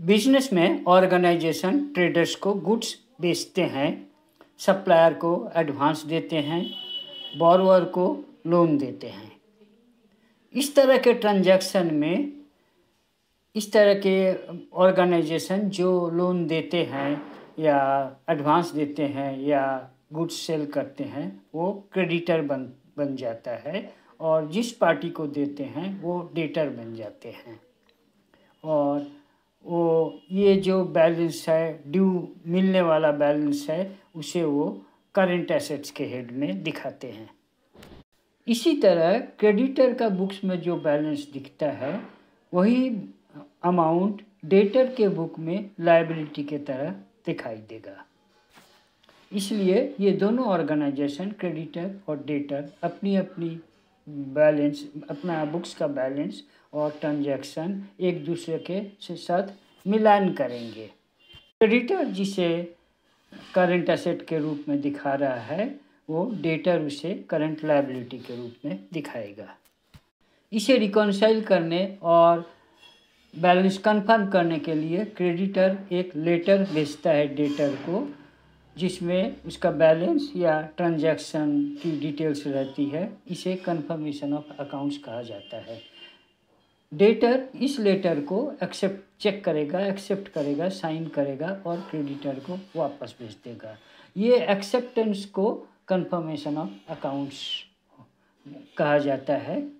Business में organisation traders को goods बेचते हैं, सप्लायर को एडवांस देते हैं बोरवर को लोन देते हैं। इस तरह के ट्रांजैक्शन में, इस तरह के ऑर्गेनाइजेशन जो लोन देते हैं या एडवांस देते हैं या गुड्स सेल करते हैं, वो क्रेडिटर बन बन जाता है और जिस पार्टी को देते हैं, वो डेटर बन जाते हैं। और वो, ये जो बैलेंस है ड्यू मिलने वाला बैलेंस है, उसे वो करंट एसेट्स के हेड में दिखाते हैं। इसी तरह क्रेडिटर का बुक्स में जो बैलेंस दिखता है, वही अमाउंट डेटर के बुक में लाइबिलिटी के तरह दिखाई देगा। इसलिए ये दोनों ऑर्गेनाइजेशन क्रेडिटर और डेटर अपनी अपनी बैलेंस, अपना बुक्स का बैलेंस और ट्रांजैक्शन एक दूसरे के साथ मिलान करेंगे। क्रेडिटर जिसे करंट एसेट के रूप में दिखा रहा है, वो डेटर उसे करंट लाइबिलिटी के रूप में दिखाएगा। इसे रिकॉन्साइल करने और बैलेंस कंफर्म करने के लिए क्रेडिटर एक लेटर भेजता है डेटर को। जिसमें उसका बैलेंस या ट्रांजैक्शन की डिटेल्स रहती है, इसे कंफर्मेशन ऑफ़ अकाउंट्स कहा जाता है। डेटर इस लेटर को एक्सेप्ट चेक करेगा एक्सेप्ट करेगा साइन करेगा और क्रेडिटर को वापस भेज देगा। ये एक्सेप्टेंस को कंफर्मेशन ऑफ़ अकाउंट्स कहा जाता है।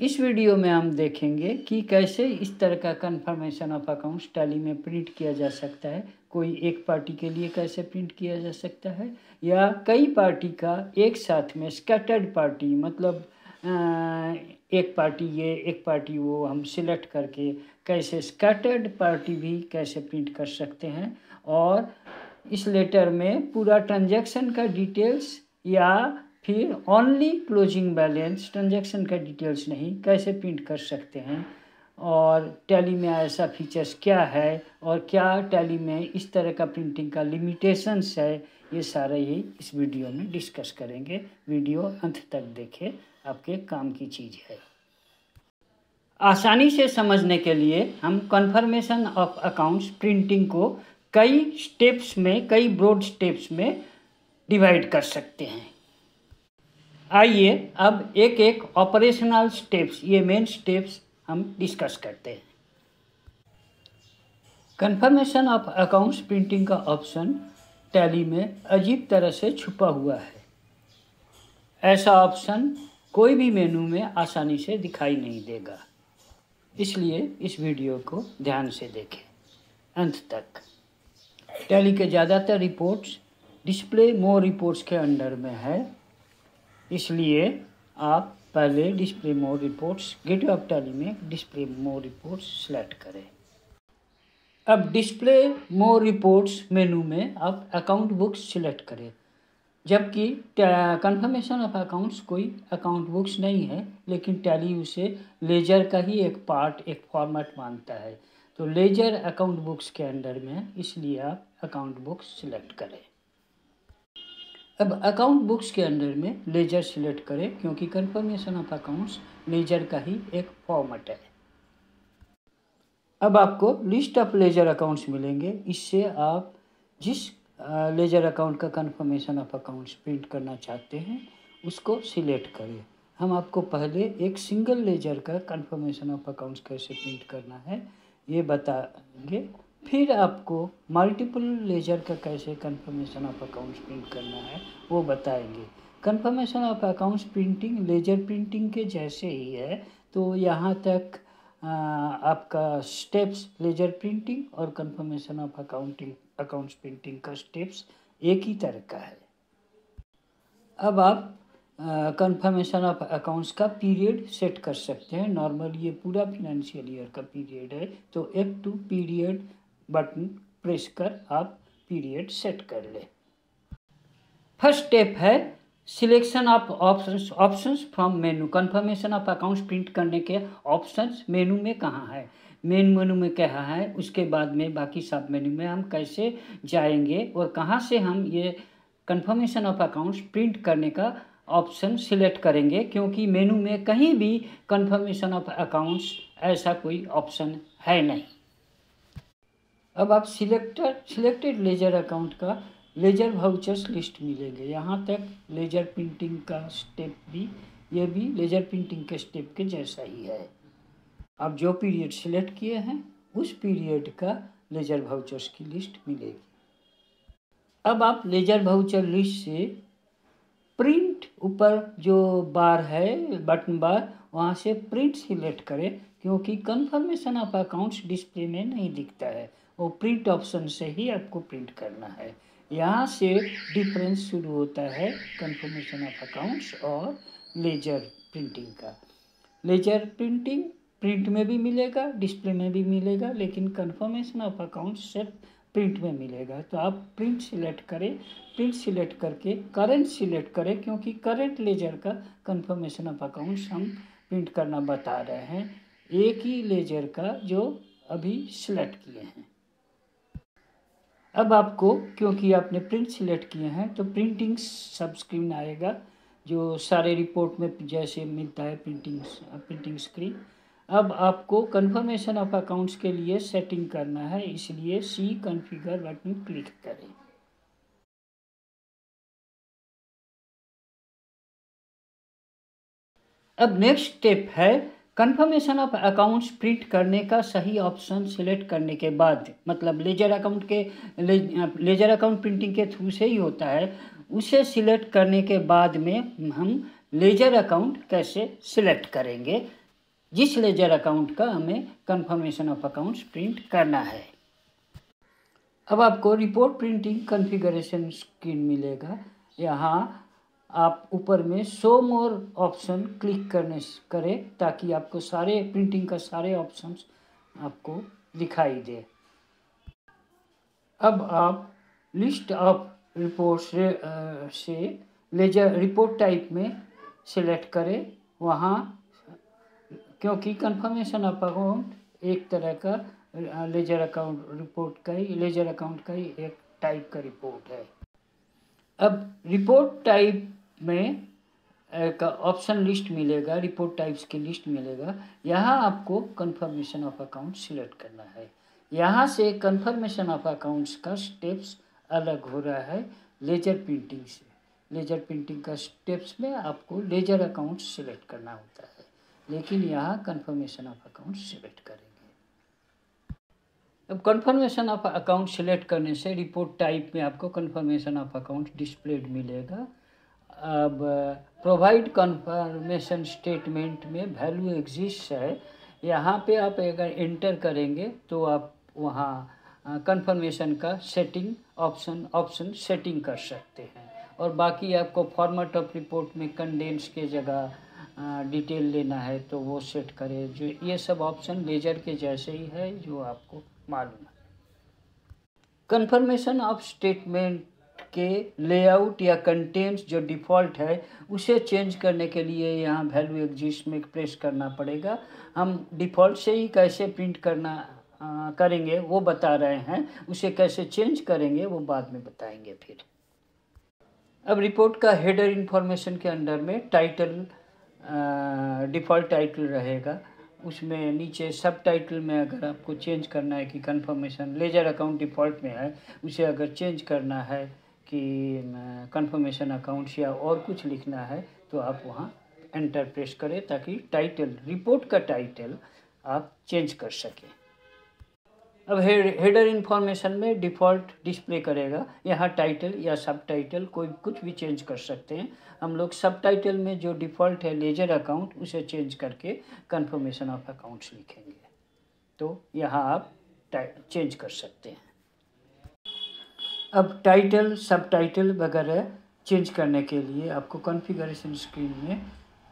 इस वीडियो में हम देखेंगे कि कैसे इस तरह का कन्फर्मेशन ऑफ़ अकाउंट्स टैली में प्रिंट किया जा सकता है। कोई एक पार्टी के लिए कैसे प्रिंट किया जा सकता है? या कई पार्टी का एक साथ में स्कैटर्ड पार्टी मतलब एक पार्टी ये, एक पार्टी वो, हम सिलेक्ट करके कैसे स्कैटर्ड पार्टी भी कैसे प्रिंट कर सकते हैं। और इस लेटर में पूरा ट्रांजैक्शन का डिटेल्स या फिर ओनली क्लोजिंग बैलेंस ट्रांजैक्शन का डिटेल्स नहीं, कैसे प्रिंट कर सकते हैं? और टैली में ऐसा फीचर्स क्या है? और क्या टैली में इस तरह का प्रिंटिंग का लिमिटेशंस है? ये सारा ही इस वीडियो में डिस्कस करेंगे। वीडियो अंत तक देखें। आपके काम की चीज़ है। आसानी से समझने के लिए हम कन्फर्मेशन ऑफ़ अकाउंट्स प्रिंटिंग को कई स्टेप्स में, कई ब्रॉड स्टेप्स में डिवाइड कर सकते हैं। आइए अब एक एक ऑपरेशनल स्टेप्स ये मेन स्टेप्स हम डिस्कस करते हैं। कन्फर्मेशन ऑफ़ अकाउंट्स प्रिंटिंग का ऑप्शन टैली में अजीब तरह से छुपा हुआ है। ऐसा ऑप्शन कोई भी मेनू में आसानी से दिखाई नहीं देगा। इसलिए इस वीडियो को ध्यान से देखें। अंत तक। टैली के ज़्यादातर रिपोर्ट्स डिस्प्ले मोर रिपोर्ट्स के अंडर में है। इसलिए आप पहले display more reports gate of Tally में डिस्प्ले मोर रिपोर्ट्स सेलेक्ट करें। अब डिस्प्ले मोर रिपोर्ट्स मेनू में आप अकाउंट बुक्स सिलेक्ट करें। जबकि कंफर्मेशन ऑफ़ अकाउंट्स कोई अकाउंट बुक्स नहीं है, लेकिन टैली उसे लेजर का ही एक पार्ट एक फॉर्मेट मानता है। तो लेजर अकाउंट बुक्स के अंडर में इसलिए आप अकाउंट बुक्स सिलेक्ट करें। अब अकाउंट बुक्स के अंडर में लेजर सिलेक्ट करें, क्योंकि कंफर्मेशन ऑफ़ अकाउंट्स लेजर का ही एक फॉर्मेट है। अब आपको लिस्ट ऑफ़ लेजर अकाउंट्स मिलेंगे। इससे आप जिस लेजर अकाउंट का कंफर्मेशन ऑफ़ अकाउंट्स प्रिंट करना चाहते हैं, उसको सिलेक्ट करें। हम आपको पहले एक सिंगल लेजर का कंफर्मेशन ऑफ़ अकाउंट्स कैसे प्रिंट करना है, ये बताएँगे। फिर आपको मल्टीपल लेजर का कैसे कंफर्मेशन ऑफ़ अकाउंट्स प्रिंट करना है, वो बताएँगे। Confirmation of accounts printing ledger printing के जैसे ही है तो यहाँ तक आपका स्टेप्स लेजर प्रिंटिंग और confirmation of accounting accounts printing का स्टेप्स एक ही तरह का है। अब आप कंफर्मेशन ऑफ़ अकाउंट्स का पीरियड सेट कर सकते हैं। नॉर्मल ये पूरा फिनेंशियल ईयर का पीरियड है तो एक टू पीरियड बटन प्रेस कर आप पीरियड सेट कर ले। फ़र्स्ट स्टेप है selection of options. Options from menu. Confirmation of accounts print करने के ऑप्शंस मेनू में कहाँ है? मेन मेनू में क्या है? उसके बाद में बाकी सब मेनू में हम कैसे जाएँगे और कहाँ से हम ये कंफर्मेशन ऑफ़ अकाउंट्स प्रिंट करने का ऑप्शन सिलेक्ट करेंगे? क्योंकि मेनू में कहीं भी कंफर्मेशन ऑफ़ अकाउंट्स ऐसा कोई ऑप्शन है नहीं। अब आप सिलेक्टर सिलेक्टेड लेजर अकाउंट का लेजर भाउचर्स लिस्ट मिलेंगे। यहाँ तक लेजर प्रिंटिंग का स्टेप भी, ये भी लेजर प्रिंटिंग के स्टेप के जैसा ही है। आप जो पीरियड सिलेक्ट किए हैं, उस पीरियड का लेजर भाउचर्स की लिस्ट मिलेगी। अब आप लेजर भाउचर लिस्ट से प्रिंट ऊपर जो बार है बटन बार वहाँ से प्रिंट सिलेक्ट करें, क्योंकि कंफर्मेशन ऑफ़ अकाउंट्स डिस्प्ले में नहीं दिखता है। वो प्रिंट ऑप्शन से ही आपको प्रिंट करना है। यहाँ से डिफरेंस शुरू होता है कंफर्मेशन ऑफ़ अकाउंट्स और लेजर प्रिंटिंग का। लेजर प्रिंटिंग प्रिंट में भी मिलेगा डिस्प्ले में भी मिलेगा, लेकिन कंफर्मेशन ऑफ़ अकाउंट्स सिर्फ़ प्रिंट में मिलेगा। तो आप प्रिंट सिलेक्ट करें प्रिंट सिलेक्ट करके करंट सिलेक्ट करें, क्योंकि करंट लेजर का कंफर्मेशन ऑफ़ अकाउंट्स हम प्रिंट करना बता रहे हैं। एक ही लेजर का जो अभी सिलेक्ट किए हैं। अब आपको, क्योंकि आपने प्रिंट सिलेक्ट किए हैं तो प्रिंटिंग सब स्क्रीन आएगा, जो सारे रिपोर्ट में जैसे मिलता है प्रिंटिंग प्रिंटिंग स्क्रीन अब आपको कंफर्मेशन ऑफ़ अकाउंट्स के लिए सेटिंग करना है, इसलिए सी कॉन्फ़िगर बटन क्लिक करें। अब नेक्स्ट स्टेप है कंफर्मेशन ऑफ़ अकाउंट्स प्रिंट करने का सही ऑप्शन सिलेक्ट करने के बाद मतलब लेजर अकाउंट के लेजर अकाउंट प्रिंटिंग के थ्रू से ही होता है, उसे सिलेक्ट करने के बाद में हम लेजर अकाउंट कैसे सिलेक्ट करेंगे? जिस लेजर अकाउंट का हमें कंफर्मेशन ऑफ़ अकाउंट्स प्रिंट करना है। अब आपको रिपोर्ट प्रिंटिंग कॉन्फ़िगरेशन स्क्रीन मिलेगा। यहाँ आप ऊपर में शो मोर ऑप्शन क्लिक करने करें ताकि आपको सारे प्रिंटिंग का सारे ऑप्शंस आपको दिखाई दे। अब आप लिस्ट ऑफ़ रिपोर्ट से, से लेजर रिपोर्ट टाइप में सेलेक्ट करें। वहाँ क्योंकि कंफर्मेशन ऑफ़ अकाउंट एक तरह का लेजर अकाउंट रिपोर्ट का ही लेजर अकाउंट का ही एक टाइप का रिपोर्ट है। अब रिपोर्ट टाइप में का ऑप्शन लिस्ट मिलेगा रिपोर्ट टाइप्स की लिस्ट मिलेगा। यहाँ आपको कंफर्मेशन ऑफ़ अकाउंट सिलेक्ट करना है। यहाँ से कंफर्मेशन ऑफ़ अकाउंट्स का स्टेप्स अलग हो रहा है लेजर प्रिंटिंग से। लेजर प्रिंटिंग का स्टेप्स में आपको लेजर अकाउंट सिलेक्ट करना होता है। लेकिन यहाँ कन्फर्मेशन ऑफ़ अकाउंट सिलेक्ट करेंगे। अब कन्फर्मेशन ऑफ़ अकाउंट सिलेक्ट करने से रिपोर्ट टाइप में आपको कन्फर्मेशन ऑफ़ अकाउंट डिस्प्लेड मिलेगा। अब प्रोवाइड कन्फर्मेशन स्टेटमेंट में वैल्यू एग्जिस्ट है। यहाँ पे आप अगर इंटर करेंगे तो आप वहाँ कन्फर्मेशन का सेटिंग ऑप्शन ऑप्शन सेटिंग कर सकते हैं। और बाकी आपको फॉर्मेट ऑफ़ रिपोर्ट में कंडेंस के जगह डिटेल लेना है तो वो सेट करें। जो ये सब ऑप्शन लेजर के जैसे ही है, जो आपको मालूम है। कंफर्मेशन ऑफ़ स्टेटमेंट के लेआउट या कंटेंट्स जो डिफ़ॉल्ट है उसे चेंज करने के लिए यहाँ वैल्यू एग्जिस्ट में प्रेस करना पड़ेगा। हम डिफ़ॉल्ट से ही कैसे प्रिंट करना आ, करेंगे वो बता रहे हैं। उसे कैसे चेंज करेंगे वो बाद में बताएँगे फिर। अब रिपोर्ट का हेडर इन्फॉर्मेशन के अंडर में टाइटल डिफ़ॉल्ट टाइटल रहेगा। उसमें नीचे सब टाइटल में अगर आपको चेंज करना है कि कंफर्मेशन लेजर अकाउंट डिफ़ॉल्ट में है उसे अगर चेंज करना है कि कंफर्मेशन अकाउंट्स या और कुछ लिखना है तो आप वहाँ एंटर प्रेस करें ताकि टाइटल रिपोर्ट का टाइटल आप चेंज कर सकें। अब हेडर इन्फॉर्मेशन में डिफ़ॉल्ट डिस्प्ले करेगा। यहाँ टाइटल या सब टाइटल कोई कुछ भी चेंज कर सकते हैं। हम लोग सब टाइटल में जो डिफ़ॉल्ट है लेजर अकाउंट उसे चेंज करके कंफर्मेशन ऑफ़ अकाउंट्स लिखेंगे। तो यहाँ आप चेंज कर सकते हैं। अब टाइटल सब टाइटल वगैरह चेंज करने के लिए आपको कॉन्फ़िगरेशन स्क्रीन में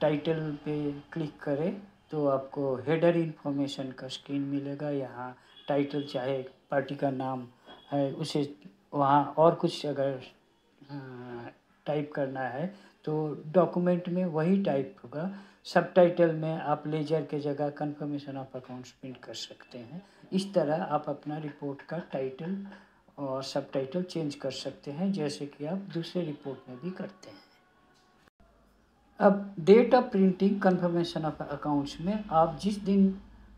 टाइटल पे क्लिक करें तो आपको हेडर इन्फॉर्मेशन का स्क्रीन मिलेगा। यहाँ टाइटल चाहे पार्टी का नाम है, उसे वहाँ और कुछ अगर टाइप करना है तो डॉक्यूमेंट में वही टाइप होगा। सब टाइटल में आप लेजर के जगह कंफर्मेशन ऑफ़ अकाउंट्स प्रिंट कर सकते हैं। इस तरह आप अपना रिपोर्ट का टाइटल और सब टाइटल चेंज कर सकते हैं, जैसे कि आप दूसरे रिपोर्ट में भी करते हैं। अब date of printing confirmation of accounts में आप जिस दिन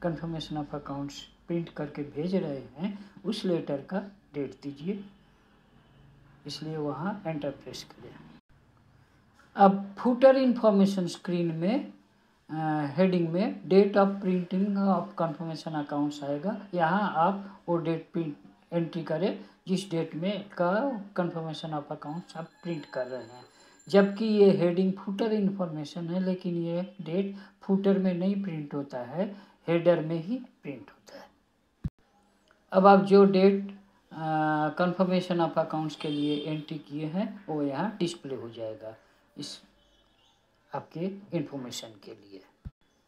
कंफर्मेशन ऑफ़ अकाउंट्स प्रिंट करके भेज रहे हैं, उस लेटर का डेट दीजिए। इसलिए वहाँ एंटर प्रेस करें। अब फूटर इंफॉर्मेशन स्क्रीन में हेडिंग में date of printing of confirmation accounts आएगा। यहाँ आप वो डेट प्रिंट एंट्री करें, जिस डेट में का कंफर्मेशन ऑफ़ अकाउंट्स आप प्रिंट कर रहे हैं। जबकि ये हेडिंग फूटर इन्फॉर्मेशन है, लेकिन ये डेट फूटर में नहीं प्रिंट होता है हेडर में ही प्रिंट होता है। अब आप जो डेट कंफर्मेशन ऑफ़ अकाउंट्स के लिए एंट्री किए हैं, वो यहाँ डिस्प्ले हो जाएगा इस आपके इन्फॉर्मेशन के लिए।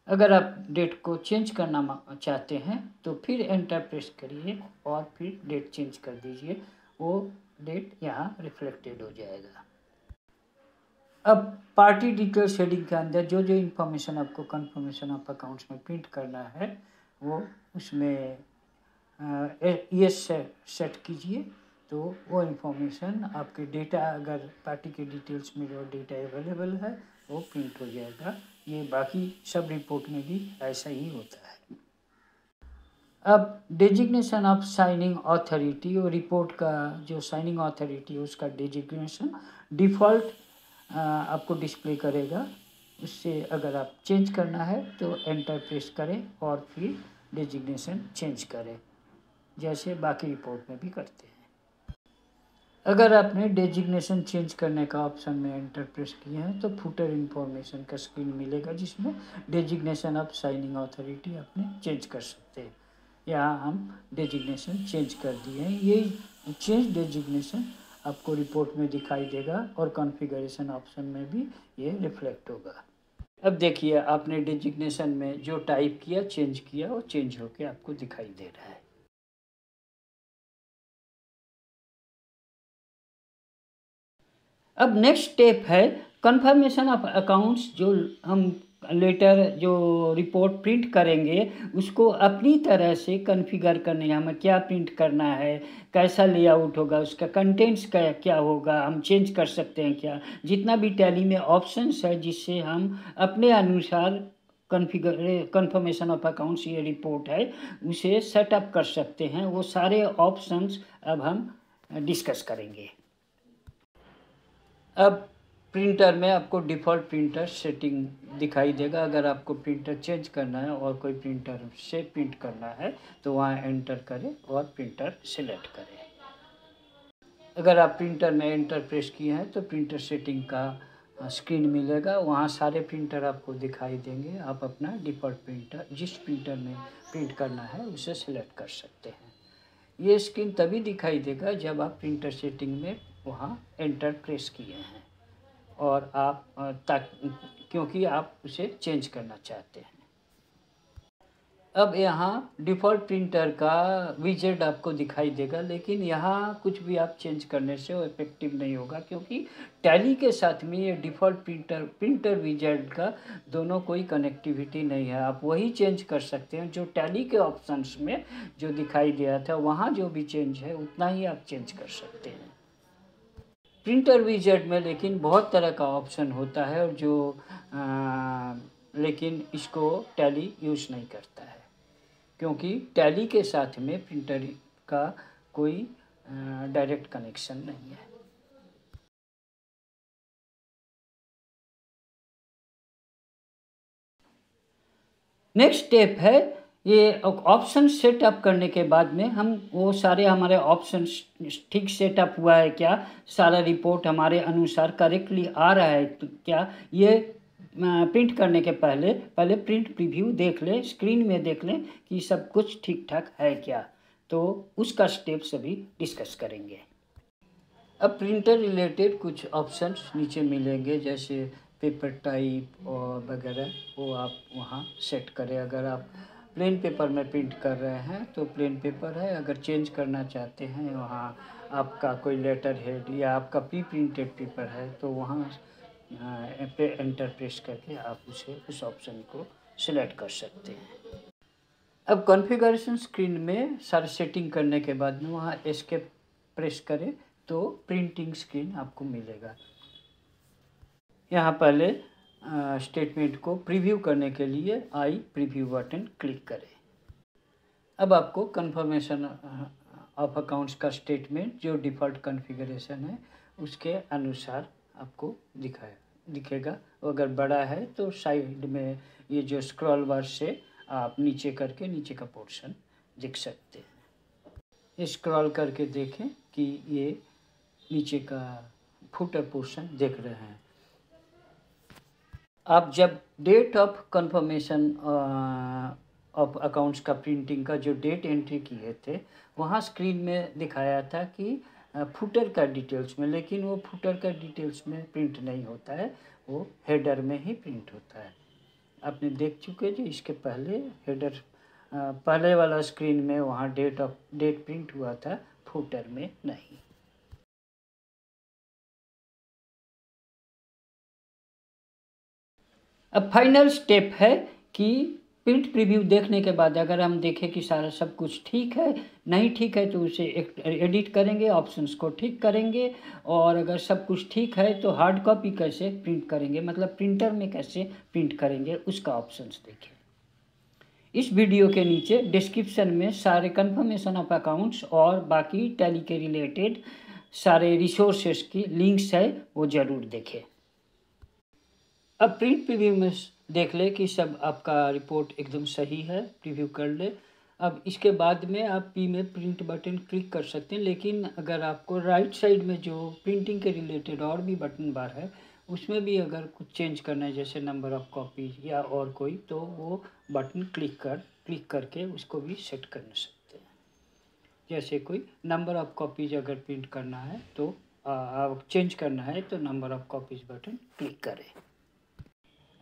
अगर आप डेट को चेंज करना चाहते हैं तो फिर एंटर प्रेस करिए और फिर डेट चेंज कर दीजिए। वो डेट यहाँ रिफ्लेक्टेड हो जाएगा। अब पार्टी डिटेल शेडिंग के अंदर जो जो इन्फॉर्मेशन आपको कंफर्मेशन ऑफ़ अकाउंट्स में प्रिंट करना है, वो उसमें यस सेट कीजिए। तो वो इन्फॉर्मेशन आपके डेटा अगर पार्टी के डिटेल्स में जो डेटा अवेलेबल है, वो प्रिंट हो जाएगा। ये बाकी सब रिपोर्ट में भी ऐसा ही होता है। अब डेजिग्नेशन ऑफ़ साइनिंग अथॉरिटी और रिपोर्ट का जो साइनिंग अथॉरिटी है, उसका डेजिग्नेशन डिफ़ॉल्ट आपको डिस्प्ले करेगा। उससे अगर आप चेंज करना है तो एंटर प्रेस करें और फिर डेजिग्नेशन चेंज करें, जैसे बाकी रिपोर्ट में भी करते हैं। अगर आपने डेजिग्नेशन चेंज करने का ऑप्शन में एंटर प्रेस किया है तो फुटर इंफॉर्मेशन का स्क्रीन मिलेगा, जिसमें डेजिग्नेशन ऑफ़ साइनिंग अथॉरिटी आपने चेंज कर सकते हैं। यहाँ हम डेजिग्नेशन चेंज कर दिए हैं। ये चेंज डेजिग्नेशन आपको रिपोर्ट में दिखाई देगा और कॉन्फ़िगरेशन ऑप्शन में भी ये रिफ्लेक्ट होगा। अब देखिए, आपने डेजिग्नेशन में जो टाइप किया चेंज किया वो चेंज होके आपको दिखाई दे रहा है। अब नेक्स्ट स्टेप है कंफर्मेशन ऑफ़ अकाउंट्स जो हम लेटर जो रिपोर्ट प्रिंट करेंगे, उसको अपनी तरह से कन्फिगर करने हमें क्या प्रिंट करना है, कैसा लेआउट होगा, उसका कंटेंट्स का क्या होगा, हम चेंज कर सकते हैं क्या? जितना भी टैली में ऑप्शंस है, जिससे हम अपने अनुसार कन्फिगर कन्फर्मेशन ऑफ़ अकाउंट्स ये रिपोर्ट है, उसे सेटअप कर सकते हैं। वो सारे ऑप्शंस अब हम डिस्कस करेंगे। अब प्रिंटर में आपको डिफ़ॉल्ट प्रिंटर सेटिंग दिखाई देगा। अगर आपको प्रिंटर चेंज करना है और कोई प्रिंटर से प्रिंट करना है तो वहाँ एंटर करें और प्रिंटर सिलेक्ट करें। अगर आप प्रिंटर में एंटर प्रेस किए हैं तो प्रिंटर सेटिंग का स्क्रीन मिलेगा। वहाँ सारे प्रिंटर आपको दिखाई देंगे। आप अपना डिफ़ॉल्ट प्रिंटर जिस प्रिंटर में प्रिंट करना है, उसे सिलेक्ट कर सकते हैं। ये स्क्रीन तभी दिखाई देगा जब आप प्रिंटर सेटिंग में वहाँ एंटर प्रेस किए हैं। और आप तक, क्योंकि आप उसे चेंज करना चाहते हैं। अब यहाँ डिफ़ॉल्ट प्रिंटर का विजेट आपको दिखाई देगा, लेकिन यहाँ कुछ भी आप चेंज करने से वो इफ़ेक्टिव नहीं होगा, क्योंकि टैली के साथ में ये डिफ़ॉल्ट प्रिंटर प्रिंटर विजेट का दोनों कोई कनेक्टिविटी नहीं है। आप वही चेंज कर सकते हैं जो टैली के ऑप्शंस में जो दिखाई दिया था, वहाँ जो भी चेंज है, उतना ही आप चेंज कर सकते हैं। प्रिंटर विजेट में लेकिन बहुत तरह का ऑप्शन होता है और जो आ, लेकिन इसको टैली यूज़ नहीं करता है। क्योंकि टैली के साथ में प्रिंटर का कोई डायरेक्ट कनेक्शन नहीं है। नेक्स्ट स्टेप है ये ऑप्शन सेटअप करने के बाद में हम वो सारे हमारे ऑप्शन ठीक सेटअप हुआ है क्या? सारा रिपोर्ट हमारे अनुसार करेक्टली आ रहा है तो क्या? ये प्रिंट करने के पहले पहले प्रिंट प्रीव्यू देख लें स्क्रीन में देख लें कि सब कुछ ठीक ठाक है क्या? तो उसका स्टेप सभी डिस्कस करेंगे। अब प्रिंटर रिलेटेड कुछ ऑप्शंस नीचे मिलेंगे, जैसे पेपर टाइप और वगैरह, वो आप वहाँ सेट करें। अगर आप प्लेन पेपर में प्रिंट कर रहे हैं तो प्लेन पेपर है। अगर चेंज करना चाहते हैं, वहाँ आपका कोई लेटर हेड या आपका प्री प्रिंटेड पेपर है तो वहाँ पे एंटर प्रेस करके आप उसे उस ऑप्शन को सिलेक्ट कर सकते हैं। अब कॉन्फ़िगरेशन स्क्रीन में सारे सेटिंग करने के बाद में वहाँ एस्केप प्रेस करें तो प्रिंटिंग स्क्रीन आपको मिलेगा। यहाँ पहले स्टेटमेंट को प्रीव्यू करने के लिए आई प्रीव्यू बटन क्लिक करें। अब आपको कंफर्मेशन ऑफ़ अकाउंट्स का स्टेटमेंट जो डिफ़ॉल्ट कॉन्फ़िगरेशन है, उसके अनुसार आपको दिखाए दिखेगा। अगर बड़ा है तो साइड में ये जो स्क्रॉल बार से आप नीचे करके नीचे का पोर्शन देख सकते हैं। स्क्रॉल करके देखें कि ये नीचे का फुटर पोर्शन देख रहे हैं। आप जब date of confirmation of accounts का प्रिंटिंग का जो डेट एंट्री किए थे, वहाँ स्क्रीन में दिखाया था कि फुटर का डिटेल्स में, लेकिन वो फुटर का डिटेल्स में प्रिंट नहीं होता है, वो हेडर में ही प्रिंट होता है। आपने देख चुके जी, इसके पहले हेडर पहले वाला स्क्रीन में वहाँ डेट ऑफ़ डेट प्रिंट हुआ था फुटर में नहीं। अब फाइनल स्टेप है कि प्रिंट प्रीव्यू देखने के बाद अगर हम देखें कि सारा सब कुछ ठीक है, नहीं ठीक है तो उसे एडिट करेंगे ऑप्शंस को ठीक करेंगे और अगर सब कुछ ठीक है तो हार्ड कॉपी कैसे प्रिंट करेंगे मतलब प्रिंटर में कैसे प्रिंट करेंगे, उसका ऑप्शंस देखें। इस वीडियो के नीचे डिस्क्रिप्शन में सारे कंफर्मेशन ऑफ़ अकाउंट्स और बाकी टैली के रिलेटेड सारे रिसोर्सेस की लिंक्स है, वो ज़रूर देखें। अब प्रिंट प्रीव्यू में देख ले कि सब आपका रिपोर्ट एकदम सही है प्रीव्यू कर ले। अब इसके बाद में आप पी में प्रिंट बटन क्लिक कर सकते हैं, लेकिन अगर आपको राइट साइड में जो प्रिंटिंग के रिलेटेड और भी बटन बार है, उसमें भी अगर कुछ चेंज करना है, जैसे नंबर ऑफ़ कॉपी या और कोई तो वो बटन क्लिक कर क्लिक करके उसको भी सेट कर सकते हैं। जैसे कोई नंबर ऑफ़ कॉपीज अगर प्रिंट करना है तो आप चेंज करना है तो number of copies button click करें।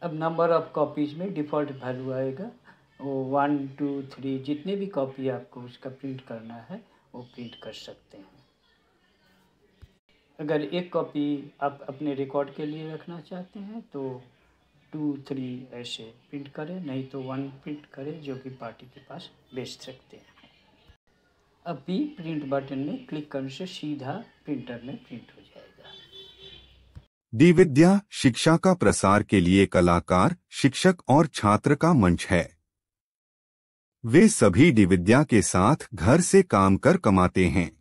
अब नंबर ऑफ़ कॉपीज़ में डिफ़ॉल्ट वैल्यू आएगा। वो वन टू थ्री जितने भी कॉपी आपको उसका प्रिंट करना है, वो प्रिंट कर सकते हैं। अगर एक कॉपी आप अपने रिकॉर्ड के लिए रखना चाहते हैं तो टू थ्री ऐसे प्रिंट करें, नहीं तो वन प्रिंट करें, जो कि पार्टी के पास बेच सकते हैं। अब भी प्रिंट बटन में क्लिक करने से सीधा प्रिंटर में प्रिंट हो डी विद्या शिक्षा का प्रसार के लिए कलाकार, शिक्षक और छात्र का मंच है। वे सभी डी विद्या के साथ घर से काम कर कमाते हैं।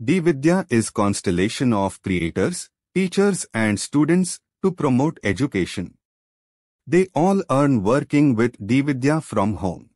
D Vidya is constellation of creators teachers and students to promote education they all earn working with D Vidya from home